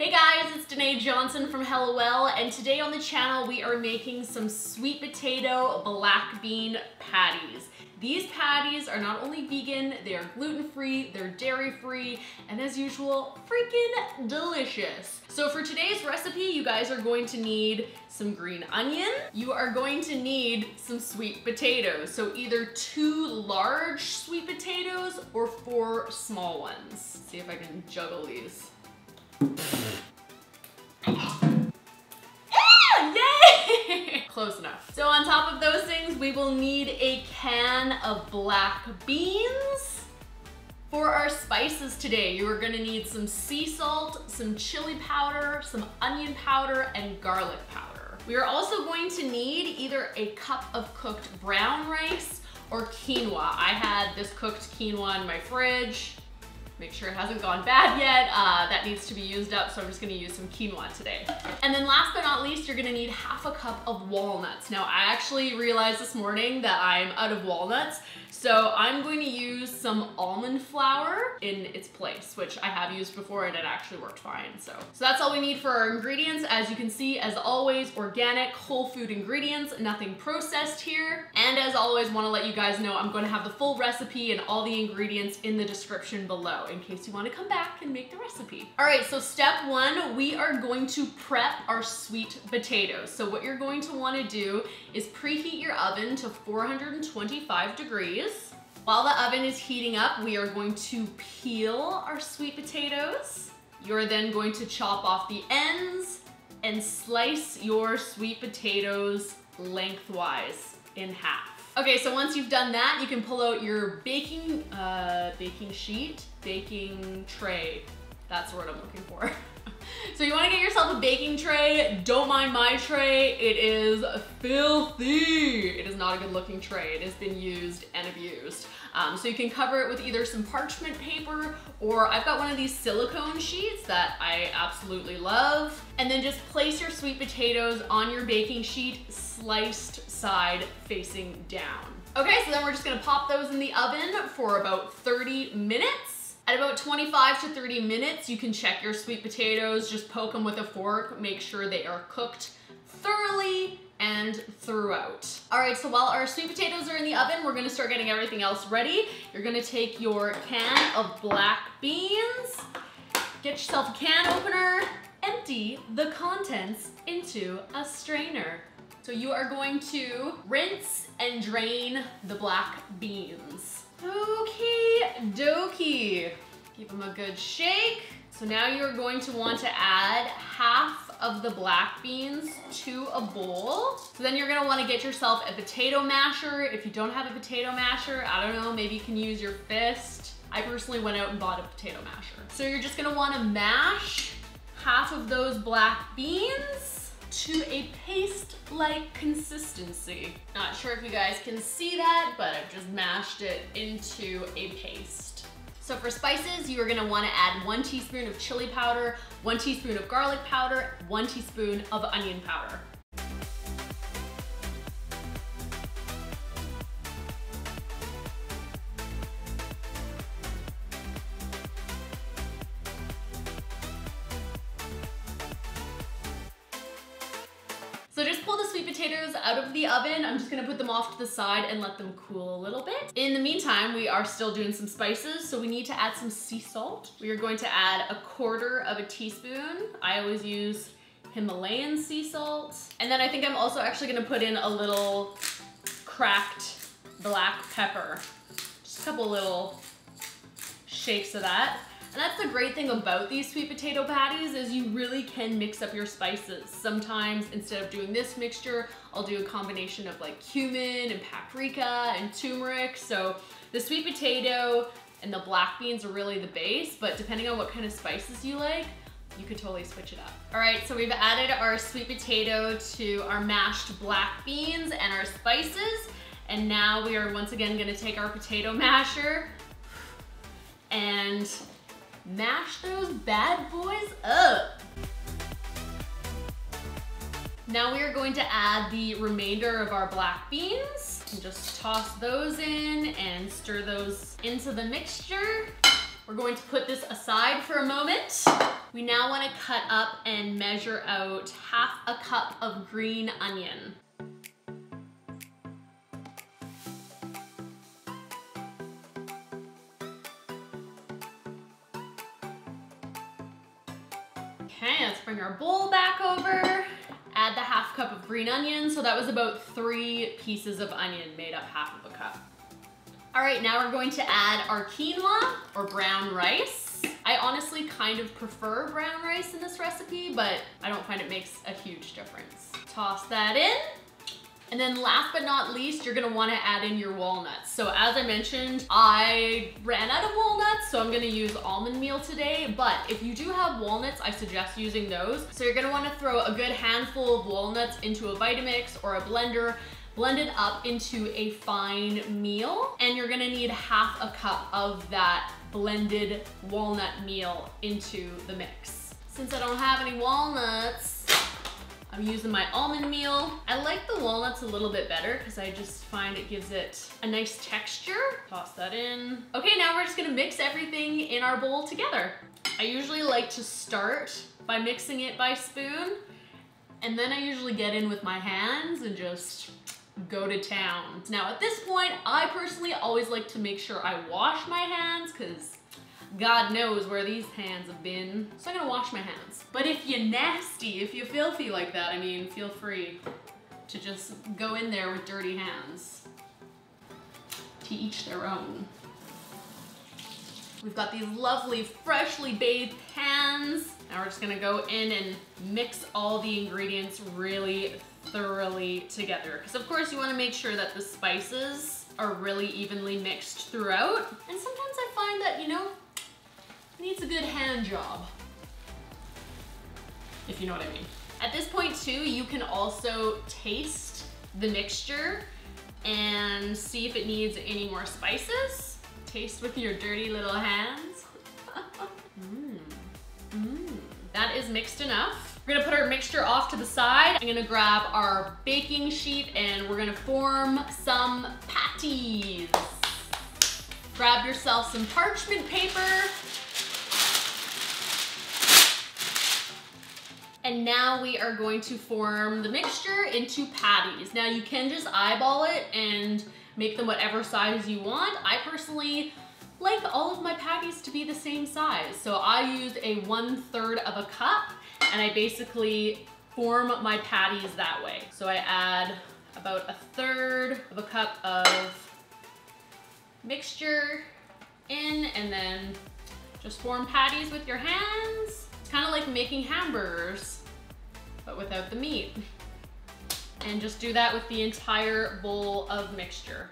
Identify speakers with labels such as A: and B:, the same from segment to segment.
A: Hey guys, it's Denai Johnson from Hella Well, and today on the channel we are making some sweet potato black bean patties. These patties are not only vegan, they are gluten-free, they're dairy-free, and as usual, freaking delicious. So for today's recipe, you guys are going to need some green onion. You are going to need some sweet potatoes. So either two large sweet potatoes or four small ones. Let's see if I can juggle these. Close enough. So on top of those things, we will need a can of black beans. For our spices today, you are gonna need some sea salt, some chili powder, some onion powder, and garlic powder. We are also going to need either a cup of cooked brown rice or quinoa. I had this cooked quinoa in my fridge make sure it hasn't gone bad yet. Uh, that needs to be used up, so I'm just gonna use some quinoa today. And then last but not least, you're gonna need half a cup of walnuts. Now, I actually realized this morning that I'm out of walnuts, so I'm going to use some almond flour in its place, which I have used before and it actually worked fine. So, so that's all we need for our ingredients. As you can see, as always, organic, whole food ingredients, nothing processed here. And as always, wanna let you guys know I'm gonna have the full recipe and all the ingredients in the description below in case you wanna come back and make the recipe. All right, so step one, we are going to prep our sweet potatoes. So what you're going to wanna do is preheat your oven to 425 degrees. While the oven is heating up, we are going to peel our sweet potatoes. You're then going to chop off the ends and slice your sweet potatoes lengthwise in half. Okay, so once you've done that, you can pull out your baking, uh, baking sheet, baking tray. That's the word I'm looking for. So you wanna get yourself a baking tray. Don't mind my tray. It is filthy. It is not a good looking tray. It has been used and abused. Um, so you can cover it with either some parchment paper or I've got one of these silicone sheets that I absolutely love. And then just place your sweet potatoes on your baking sheet, sliced side facing down. Okay, so then we're just gonna pop those in the oven for about 30 minutes. At about 25 to 30 minutes, you can check your sweet potatoes, just poke them with a fork, make sure they are cooked thoroughly and throughout. All right, so while our sweet potatoes are in the oven, we're gonna start getting everything else ready. You're gonna take your can of black beans, get yourself a can opener, empty the contents into a strainer. So you are going to rinse and drain the black beans. Okie dokie. Give them a good shake. So now you're going to want to add half of the black beans to a bowl. So then you're gonna wanna get yourself a potato masher. If you don't have a potato masher, I don't know, maybe you can use your fist. I personally went out and bought a potato masher. So you're just gonna wanna mash half of those black beans to a paste-like consistency. Not sure if you guys can see that, but I've just mashed it into a paste. So for spices, you are gonna wanna add one teaspoon of chili powder, one teaspoon of garlic powder, one teaspoon of onion powder. Potatoes out of the oven. I'm just gonna put them off to the side and let them cool a little bit. In the meantime, we are still doing some spices, so we need to add some sea salt. We are going to add a quarter of a teaspoon. I always use Himalayan sea salt. And then I think I'm also actually gonna put in a little cracked black pepper. Just a couple little shakes of that. And that's the great thing about these sweet potato patties is you really can mix up your spices. Sometimes instead of doing this mixture, I'll do a combination of like cumin and paprika and turmeric. So the sweet potato and the black beans are really the base, but depending on what kind of spices you like, you could totally switch it up. All right, so we've added our sweet potato to our mashed black beans and our spices. And now we are once again gonna take our potato masher and Mash those bad boys up. Now we are going to add the remainder of our black beans. Just toss those in and stir those into the mixture. We're going to put this aside for a moment. We now wanna cut up and measure out half a cup of green onion. Okay, let's bring our bowl back over. Add the half cup of green onion. So that was about three pieces of onion made up half of a cup. All right, now we're going to add our quinoa or brown rice. I honestly kind of prefer brown rice in this recipe, but I don't find it makes a huge difference. Toss that in. And then last but not least, you're gonna wanna add in your walnuts. So as I mentioned, I ran out of walnuts, so I'm gonna use almond meal today. But if you do have walnuts, I suggest using those. So you're gonna wanna throw a good handful of walnuts into a Vitamix or a blender, blend it up into a fine meal. And you're gonna need half a cup of that blended walnut meal into the mix. Since I don't have any walnuts, I'm using my almond meal. I like the walnuts a little bit better because I just find it gives it a nice texture. Toss that in. Okay, now we're just gonna mix everything in our bowl together. I usually like to start by mixing it by spoon, and then I usually get in with my hands and just go to town. Now at this point, I personally always like to make sure I wash my hands because God knows where these hands have been. So I'm gonna wash my hands. But if you're nasty, if you're filthy like that, I mean, feel free to just go in there with dirty hands. To each their own. We've got these lovely, freshly bathed hands. Now we're just gonna go in and mix all the ingredients really thoroughly together. Because of course you wanna make sure that the spices are really evenly mixed throughout. And sometimes I find that, you know, needs a good hand job. If you know what I mean. At this point too, you can also taste the mixture and see if it needs any more spices. Taste with your dirty little hands. mm. Mm. That is mixed enough. We're gonna put our mixture off to the side. I'm gonna grab our baking sheet and we're gonna form some patties. Grab yourself some parchment paper And now we are going to form the mixture into patties. Now you can just eyeball it and make them whatever size you want. I personally like all of my patties to be the same size. So I use a one third of a cup and I basically form my patties that way. So I add about a third of a cup of mixture in and then just form patties with your hands It's kind of like making hamburgers, without the meat. And just do that with the entire bowl of mixture.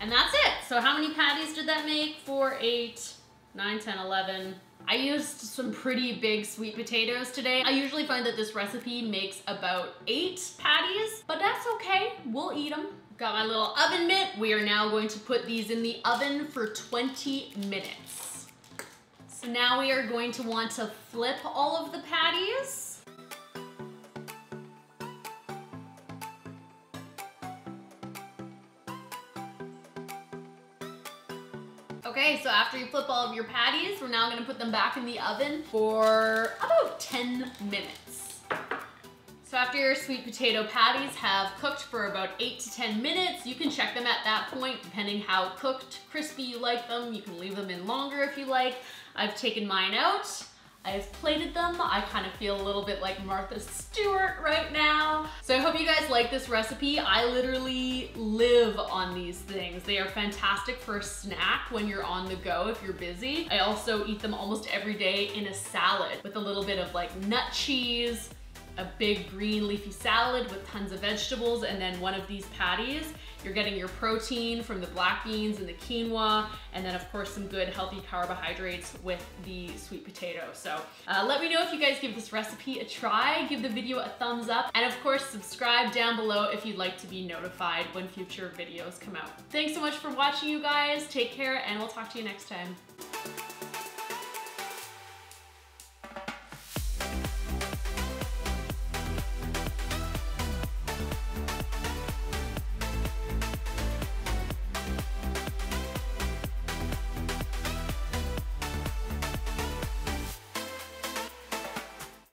A: And that's it. So how many patties did that make? Four, eight, nine, 10, 11, I used some pretty big sweet potatoes today. I usually find that this recipe makes about eight patties, but that's okay. We'll eat them. Got my little oven mitt. We are now going to put these in the oven for 20 minutes. So now we are going to want to flip all of the patties. So after you flip all of your patties, we're now gonna put them back in the oven for about 10 minutes. So after your sweet potato patties have cooked for about eight to 10 minutes, you can check them at that point, depending how cooked, crispy you like them. You can leave them in longer if you like. I've taken mine out. I've plated them. I kind of feel a little bit like Martha Stewart right. So I hope you guys like this recipe. I literally live on these things. They are fantastic for a snack when you're on the go if you're busy. I also eat them almost every day in a salad with a little bit of like nut cheese, a big green leafy salad with tons of vegetables and then one of these patties, you're getting your protein from the black beans and the quinoa, and then of course some good healthy carbohydrates with the sweet potato. So uh, let me know if you guys give this recipe a try, give the video a thumbs up, and of course subscribe down below if you'd like to be notified when future videos come out. Thanks so much for watching you guys, take care, and we'll talk to you next time.